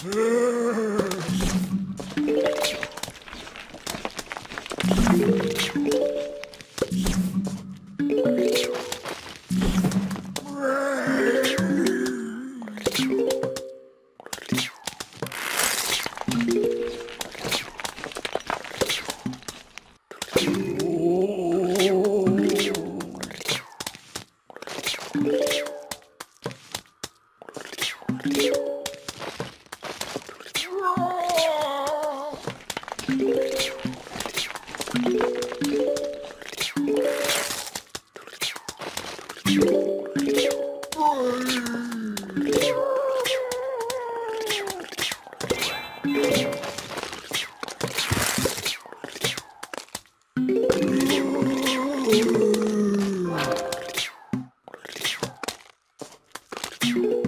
Thank you. you